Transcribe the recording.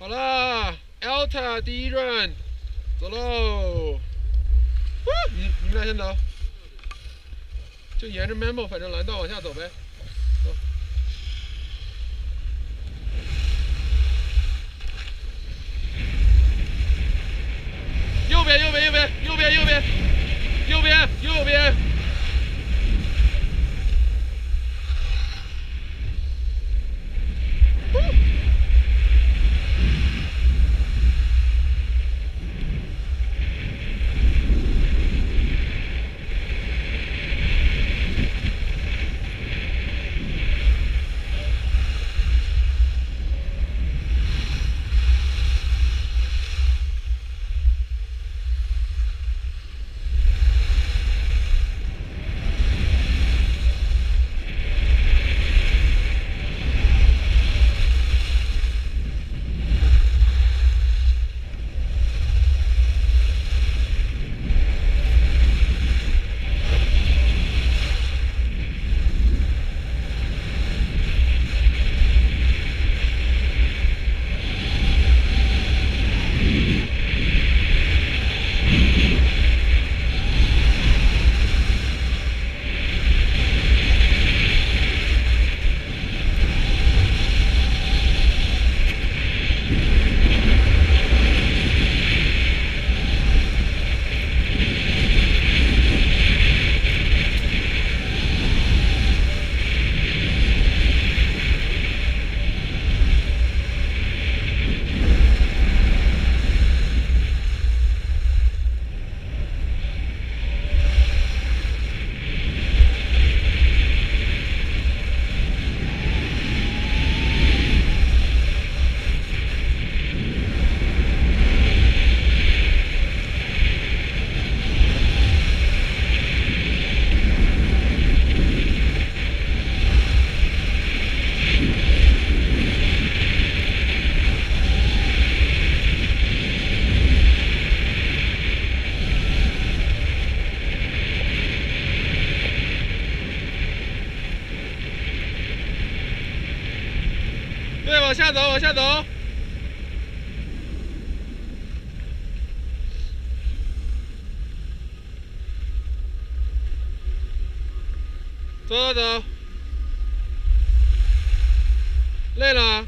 好啦，Alta 第一 run，走喽！你你们俩先走，就沿着 Memo 反正蓝道往下走呗。走。右边，右边，右边，右边，右边，右边，右边。对，往下走，往下走。走走走。累了。